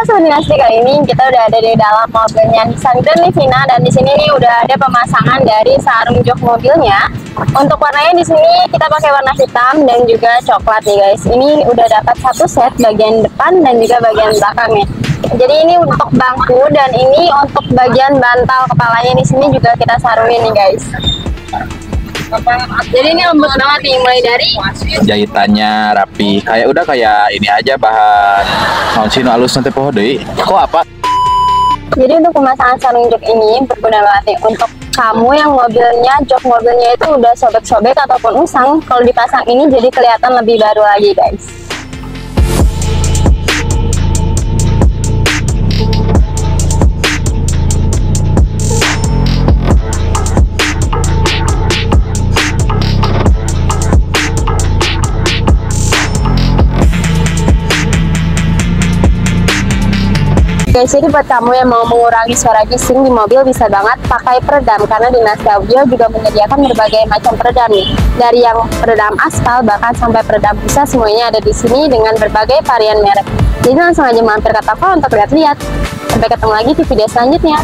Sobat Dinasti kali ini kita udah ada di dalam mobilnya Nissan Grand Livina dan di sini nih udah ada pemasangan dari sarung jok mobilnya. Untuk warnanya di sini kita pakai warna hitam dan juga coklat nih guys. Ini udah dapat satu set bagian depan dan juga bagian belakangnya. Jadi ini untuk bangku dan ini untuk bagian bantal kepalanya di sini juga kita sarungin nih guys. Jadi ini lembut banget nih mulai dari jahitannya rapi. Kayak udah kayak ini aja bahan naon sih alus nanti poho deui kok apa? Jadi untuk pemasangan sarung jok ini berguna banget nih. Untuk kamu yang mobilnya jok mobilnya itu udah sobek-sobek ataupun usang kalau dipasang ini jadi kelihatan lebih baru lagi guys. Guys, jadi buat kamu yang mau mengurangi suara bising di mobil bisa banget pakai peredam karena Dinas Audio juga menyediakan berbagai macam peredam nih. Dari yang peredam aspal bahkan sampai peredam busa semuanya ada di sini dengan berbagai varian merek. Jadi langsung aja mampir ke toko untuk lihat-lihat. Sampai ketemu lagi di video selanjutnya.